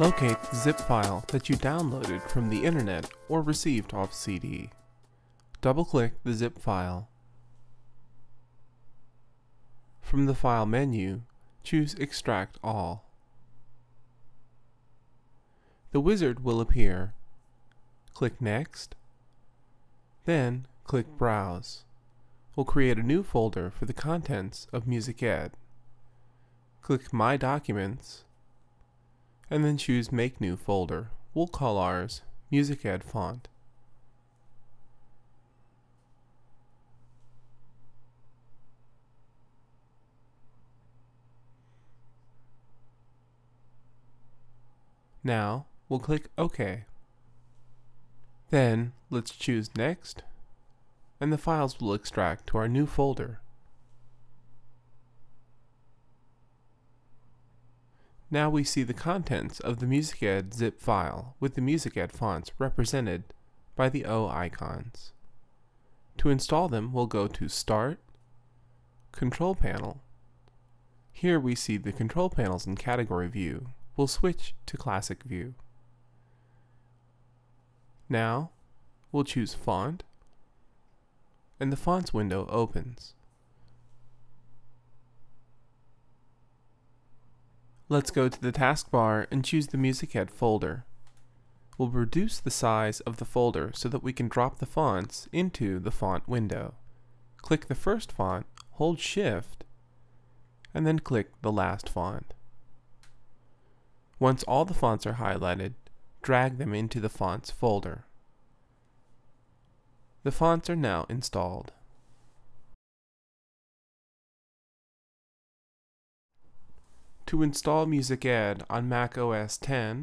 Locate the zip file that you downloaded from the internet or received off CD. Double-click the zip file. From the File menu, choose Extract All. The wizard will appear. Click Next. Then click Browse. We'll create a new folder for the contents of Music Ed. Click My Documents and then choose Make New Folder. We'll call ours Music Ed Font. Now, we'll click OK. Then, let's choose Next, and the files will extract to our new folder. Now we see the contents of the MusicEd zip file with the MusicEd fonts represented by the O icons. To install them, we'll go to Start, Control Panel. Here we see the control panels in Category View. We'll switch to Classic View. Now, we'll choose Font, and the Fonts window opens. Let's go to the taskbar and choose the Music MusicEd folder. We'll reduce the size of the folder so that we can drop the fonts into the font window. Click the first font, hold shift, and then click the last font. Once all the fonts are highlighted, drag them into the fonts folder. The fonts are now installed. To install MusicEd on Mac OS X,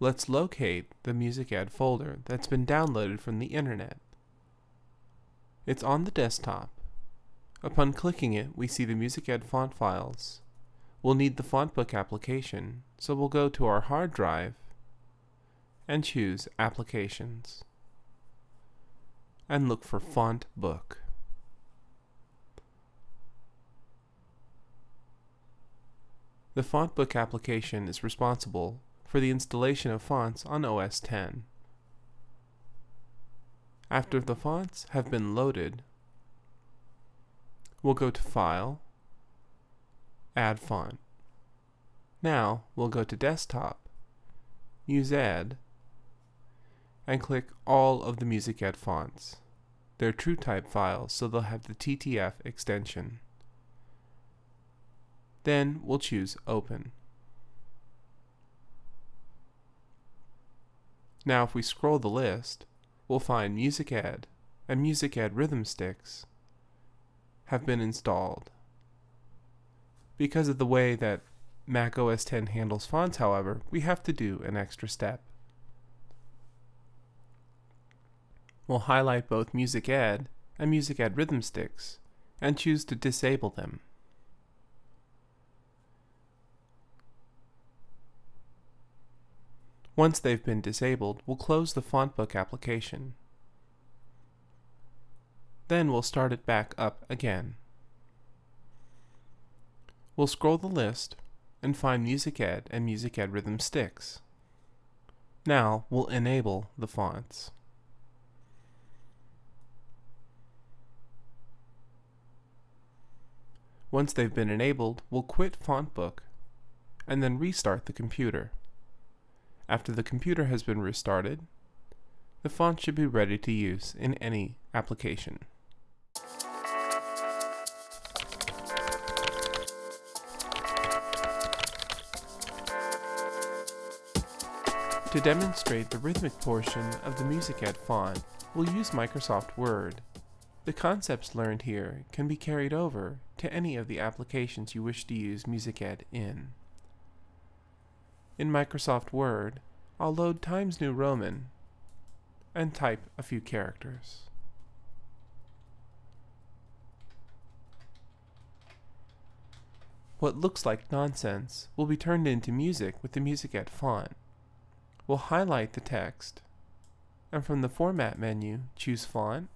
let's locate the MusicEd folder that's been downloaded from the internet. It's on the desktop. Upon clicking it, we see the MusicEd font files. We'll need the FontBook application, so we'll go to our hard drive and choose Applications and look for FontBook. The FontBook application is responsible for the installation of fonts on OS X. After the fonts have been loaded, we'll go to File, Add Font. Now we'll go to Desktop, use Add, and click all of the MusicEd fonts. They're TrueType files, so they'll have the TTF extension. Then we'll choose Open. Now if we scroll the list, we'll find MusicEd and MusicEd Rhythm Sticks have been installed. Because of the way that Mac OS X handles fonts, however, we have to do an extra step. We'll highlight both MusicEd and MusicEd Rhythm Sticks and choose to disable them. Once they've been disabled, we'll close the FontBook application. Then we'll start it back up again. We'll scroll the list and find MusicEd and MusicEd Rhythm Sticks. Now we'll enable the fonts. Once they've been enabled, we'll quit FontBook and then restart the computer. After the computer has been restarted, the font should be ready to use in any application. To demonstrate the rhythmic portion of the MusicEd font, we'll use Microsoft Word. The concepts learned here can be carried over to any of the applications you wish to use MusicEd in. In Microsoft Word, I'll load Times New Roman and type a few characters. What looks like nonsense will be turned into music with the MusicEd font. We'll highlight the text, and from the Format menu, choose Font,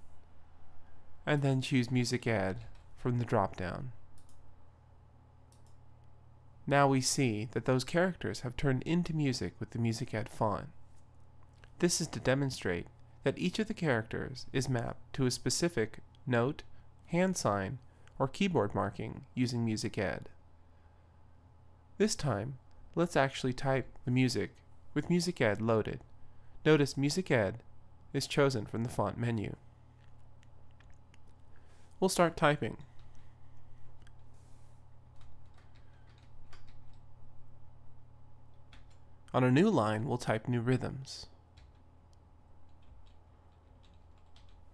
and then choose MusicEd from the drop-down. Now we see that those characters have turned into music with the MusicEd font. This is to demonstrate that each of the characters is mapped to a specific note, hand sign, or keyboard marking using MusicEd. This time, let's actually type the music with MusicEd loaded. Notice MusicEd is chosen from the font menu. We'll start typing. On a new line, we'll type new rhythms.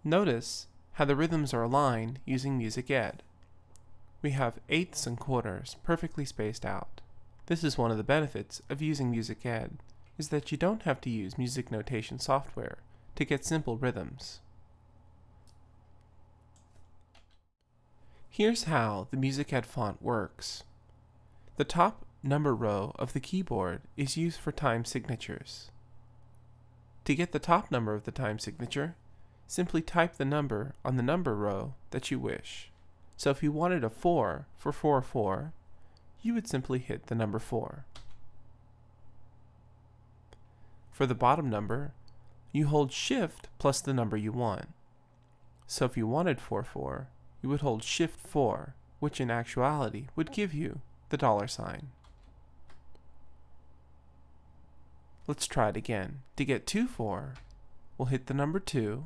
Notice how the rhythms are aligned using Music Ed. We have eighths and quarters perfectly spaced out. This is one of the benefits of using Music Ed, is that you don't have to use music notation software to get simple rhythms. Here's how the MusicEd font works. The top number row of the keyboard is used for time signatures. To get the top number of the time signature, simply type the number on the number row that you wish. So if you wanted a 4 for 4-4, you would simply hit the number 4. For the bottom number, you hold Shift plus the number you want. So if you wanted 4-4, you would hold Shift 4, which in actuality would give you the dollar sign. Let's try it again. To get 2-4, we'll hit the number 2,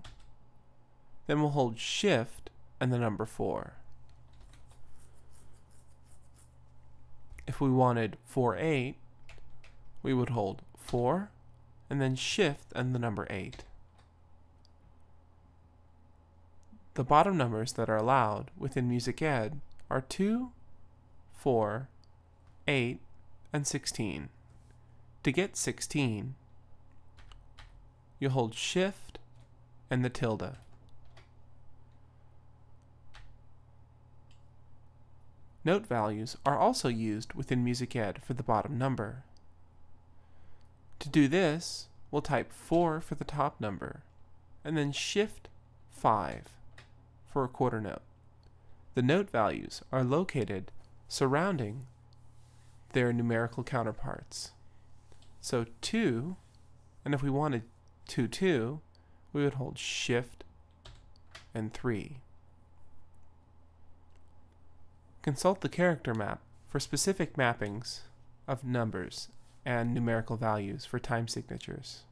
then we'll hold Shift and the number 4. If we wanted 4-8, we would hold 4 and then Shift and the number 8. The bottom numbers that are allowed within Music Ed are 2, 4, 8, and 16. To get 16, you hold Shift and the tilde. Note values are also used within MusicEd for the bottom number. To do this, we'll type 4 for the top number, and then Shift 5 for a quarter note. The note values are located surrounding their numerical counterparts. So 2, and if we wanted 2, 2, we would hold Shift and 3. Consult the character map for specific mappings of numbers and numerical values for time signatures.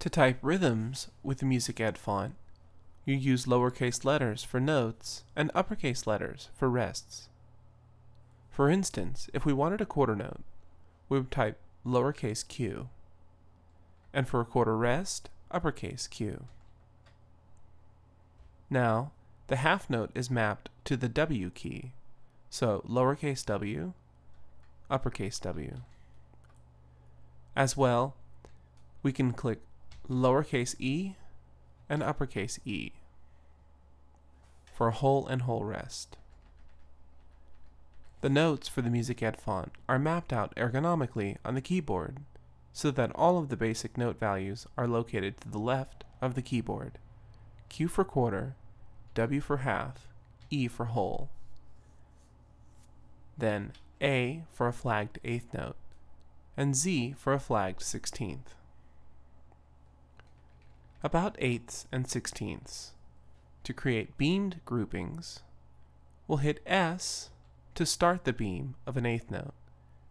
To type rhythms with the MusicEd font, you use lowercase letters for notes and uppercase letters for rests. For instance, if we wanted a quarter note, we would type lowercase q, and for a quarter rest, uppercase q. Now, the half note is mapped to the W key, so lowercase w, uppercase W. As well, we can click lowercase e and uppercase e for a whole and whole rest. The notes for the music MusicEd font are mapped out ergonomically on the keyboard so that all of the basic note values are located to the left of the keyboard. Q for quarter, W for half, E for whole. Then A for a flagged eighth note, and Z for a flagged sixteenth. About eighths and sixteenths. To create beamed groupings, we'll hit S to start the beam of an eighth note.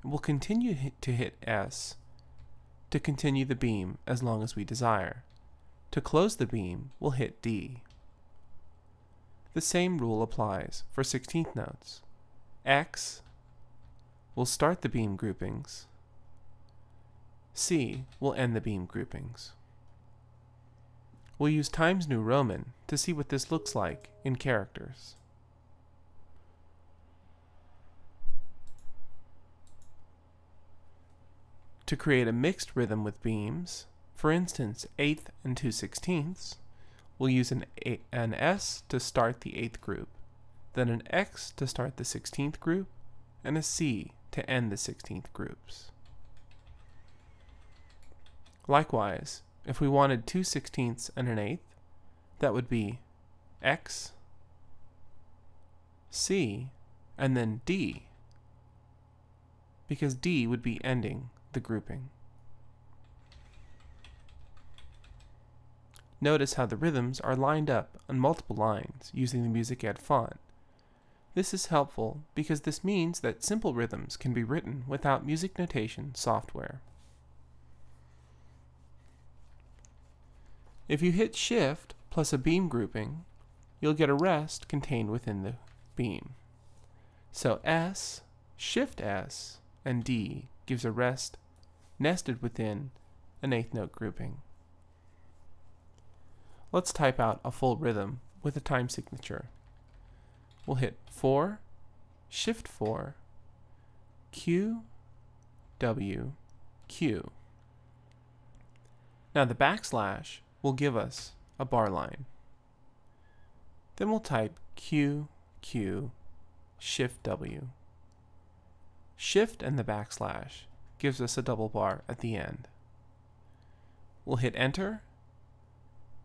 And we'll continue to hit S to continue the beam as long as we desire. To close the beam, we'll hit D. The same rule applies for 16th notes. X will start the beam groupings. C will end the beam groupings. We'll use Times New Roman to see what this looks like in characters. To create a mixed rhythm with beams, for instance, eighth and two sixteenths, we'll use an, a, an S to start the eighth group, then an X to start the sixteenth group, and a C to end the sixteenth groups. Likewise, if we wanted two sixteenths and an eighth, that would be X, C, and then D, because D would be ending the grouping. Notice how the rhythms are lined up on multiple lines using the MusicEd font. This is helpful because this means that simple rhythms can be written without music notation software. If you hit Shift plus a beam grouping, you'll get a rest contained within the beam. So S, Shift S, and D gives a rest nested within an eighth note grouping. Let's type out a full rhythm with a time signature. We'll hit 4, Shift 4, Q, W, Q. Now the backslash will give us a bar line. Then we'll type Q, Q, Shift W. Shift and the backslash gives us a double bar at the end. We'll hit enter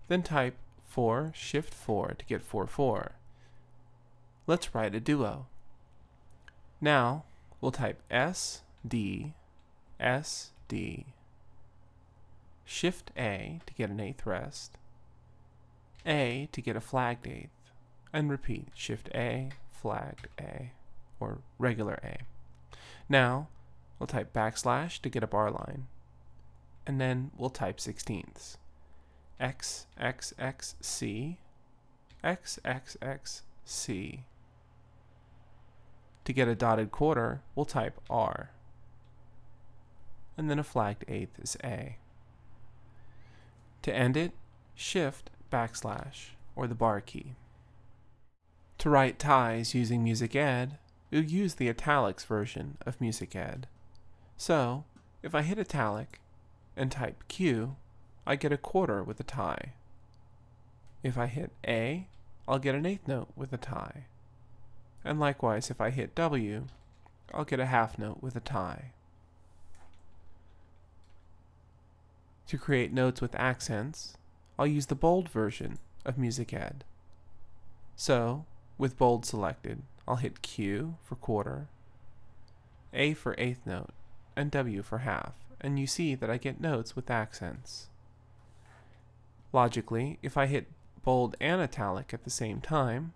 then type 4 shift 4 to get 4 4. Let's write a duo. Now we'll type S D S D Shift A to get an eighth rest, A to get a flagged eighth, and repeat Shift A, flagged A, or regular A. Now we'll type backslash to get a bar line, and then we'll type sixteenths. X, X, X, C, X, X, X, C. To get a dotted quarter, we'll type R. And then a flagged eighth is A. To end it, shift backslash, or the bar key. To write ties using MusicEd, we'll use the italics version of MusicEd. So, if I hit italic and type Q, I get a quarter with a tie. If I hit A, I'll get an eighth note with a tie. And likewise, if I hit W, I'll get a half note with a tie. To create notes with accents, I'll use the bold version of MusicEd. So, with bold selected, I'll hit Q for quarter, A for eighth note, and W for half, and you see that I get notes with accents. Logically, if I hit bold and italic at the same time,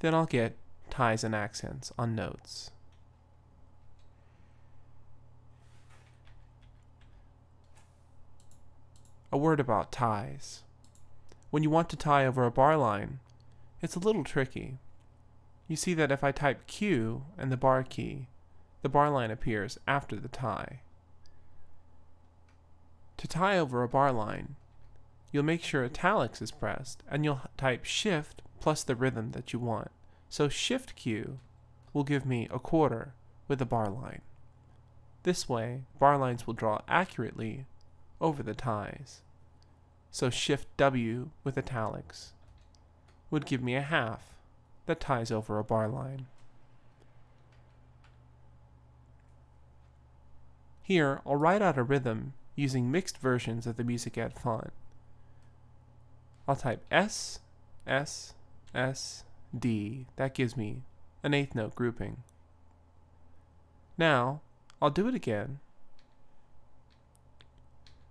then I'll get ties and accents on notes. A word about ties. When you want to tie over a bar line, it's a little tricky. You see that if I type Q and the bar key, the bar line appears after the tie. To tie over a bar line, you'll make sure italics is pressed, and you'll type shift plus the rhythm that you want. So shift Q will give me a quarter with a bar line. This way, bar lines will draw accurately over the ties. So shift W with italics would give me a half that ties over a bar line. Here, I'll write out a rhythm using mixed versions of the MusicEd font. I'll type S, S, S, D. That gives me an eighth note grouping. Now, I'll do it again,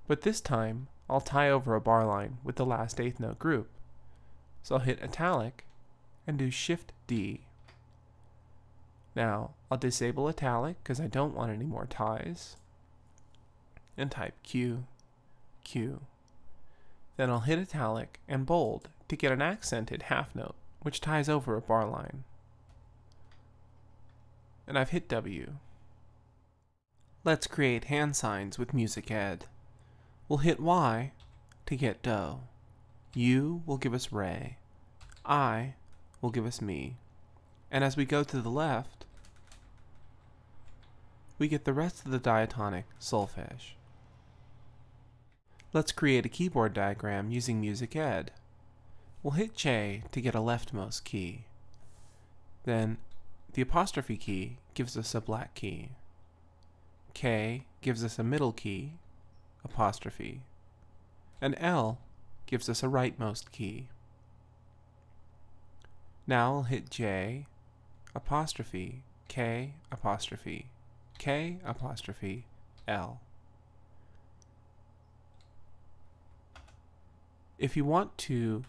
but this time I'll tie over a bar line with the last eighth note group. So I'll hit italic and do Shift D. Now, I'll disable italic because I don't want any more ties, and type Q, Q. Then I'll hit italic and bold to get an accented half note, which ties over a bar line. And I've hit W. Let's create hand signs with Music Ed. We'll hit Y to get do. U will give us re. I will give us Me. And as we go to the left, we get the rest of the diatonic solfege. Let's create a keyboard diagram using MusicEd. We'll hit J to get a leftmost key. Then the apostrophe key gives us a black key. K gives us a middle key, apostrophe. And L gives us a rightmost key. Now I'll hit J, apostrophe K apostrophe K apostrophe L. If you want to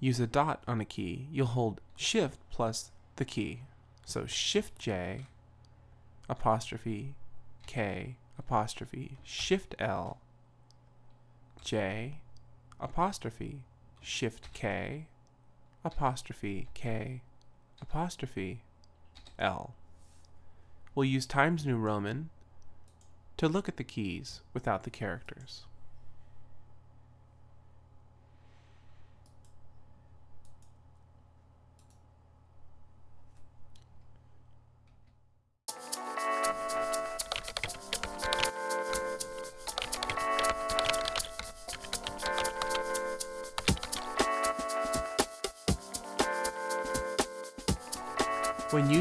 use a dot on a key, you'll hold Shift plus the key. So Shift J apostrophe K apostrophe Shift L J apostrophe Shift K apostrophe K apostrophe L. We'll use Times New Roman to look at the keys without the characters.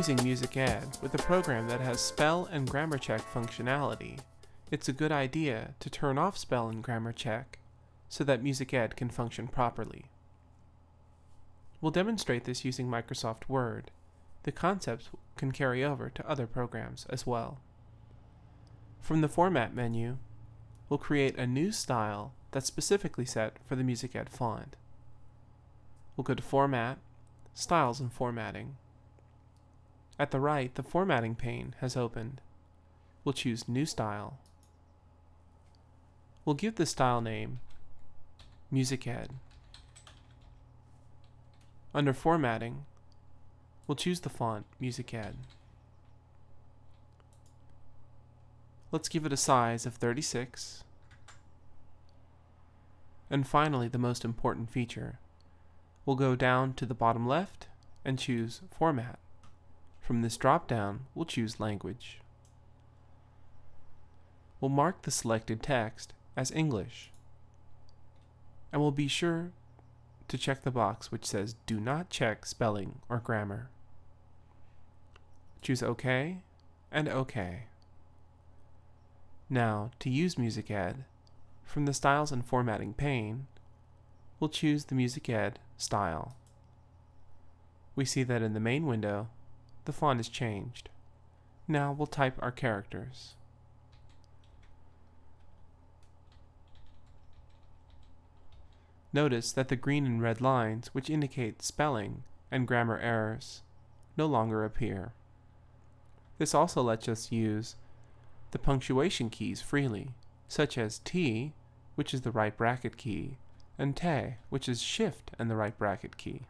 When music MusicEd with a program that has spell and grammar check functionality, it's a good idea to turn off spell and grammar check so that MusicEd can function properly. We'll demonstrate this using Microsoft Word. The concepts can carry over to other programs as well. From the Format menu, we'll create a new style that's specifically set for the MusicEd font. We'll go to Format, Styles and Formatting. At the right, the formatting pane has opened. We'll choose New Style. We'll give the style name MusicEd. Under Formatting, we'll choose the font MusicEd. Let's give it a size of 36. And finally, the most important feature. We'll go down to the bottom left and choose Format. From this drop-down, we'll choose Language. We'll mark the selected text as English. And we'll be sure to check the box which says Do not check spelling or grammar. Choose OK and OK. Now, to use MusicEd, from the Styles and Formatting pane, we'll choose the MusicEd style. We see that in the main window, the font is changed. Now we'll type our characters. Notice that the green and red lines, which indicate spelling and grammar errors, no longer appear. This also lets us use the punctuation keys freely, such as T, which is the right bracket key, and T, which is Shift and the right bracket key.